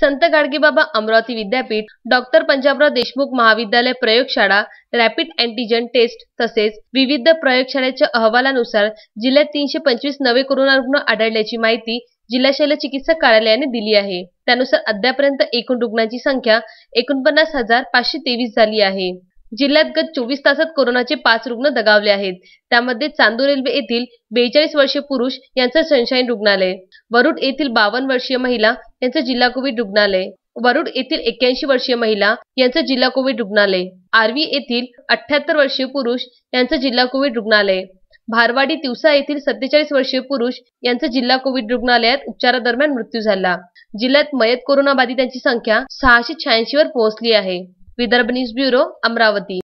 संत गाडगेबाबा अमरावती विद्यापीठ डॉक्टर पंजाबराव देशमुख महाविद्यालय प्रयोगशाळा रॅपिड अँटीजन टेस्ट तसेच विविध प्रयोगशाळेच्या अहवालानुसार जिल्ह्यात तीनशे पंचवीस नवे कोरोना रुग्ण आढळल्याची माहिती जिल्हा शल्य चिकित्सक कार्यालयाने दिली आहे. त्यानुसार अद्यापर्यंत एकूण रुग्णांची संख्या एकोणपन्नास हजार पाचशे तेवीस झाली आहे. जिल्ह्यात गत चोवीस तासात कोरोनाचे पाच रुग्ण दगावले आहेत. त्यामध्ये चांदूर रेल्वे येथील बेचाळीस वर्षीय पुरुष यांचं सनशाईन रुग्णालय वरुड येथील बावन्न वर्षीय महिला यांचं जिल्हा कोविड रुग्णालय वरुड येथील एक्क्याऐंशी वर्षीय महिला यांचं जिल्हा कोविड रुग्णालय आर्वी येथील अठ्याहत्तर वर्षीय पुरुष यांचं जिल्हा कोविड रुग्णालय भारवाडी तिवसा येथील सत्तेचाळीस वर्षीय पुरुष यांचं जिल्हा कोविड रुग्णालयात उपचारादरम्यान मृत्यू झाला. जिल्ह्यात मयत कोरोनाबाधितांची संख्या सहाशे शहाऐंशी वर पोहोचली आहे. Vidarbha news bureau Amravati.